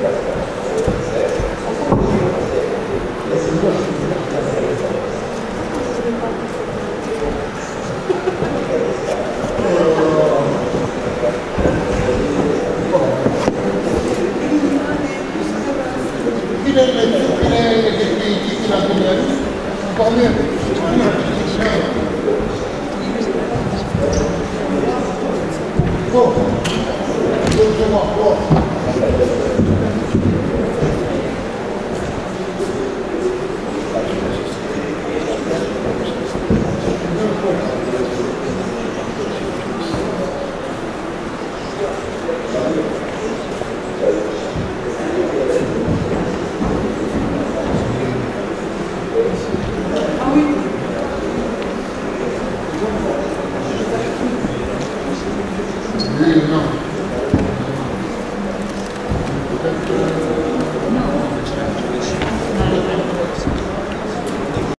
Gracias.